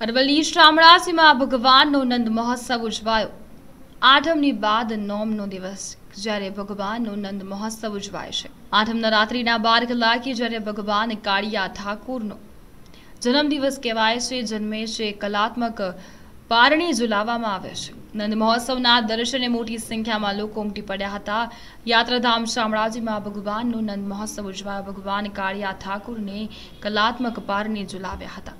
અરવલ્લી શામળાજીમાં ભગવાનનો નંદ મહોત્સવ ઉજવાયો. આઠમની બાદ નોમનો દિવસ, જ્યારે ભગવાનનો નંદ મહોત્સવ ઉજવાય છે. આઠમના રાત્રિના બાર કલાકે જ્યારે ભગવાન કાળિયા ઠાકુરનો જન્મદિવસ કહેવાય છે, જન્મે છે કલાત્મક પારણી ઝુલાવવામાં આવે છે. નંદ મહોત્સવના દર્શને મોટી સંખ્યામાં લોકો ઉમટી પડ્યા હતા. યાત્રાધામ શામળાજીમાં ભગવાનનો નંદ મહોત્સવ ઉજવાયો. ભગવાન કાળિયા ઠાકુરને કલાત્મક પારણી ઝુલાવ્યા હતા.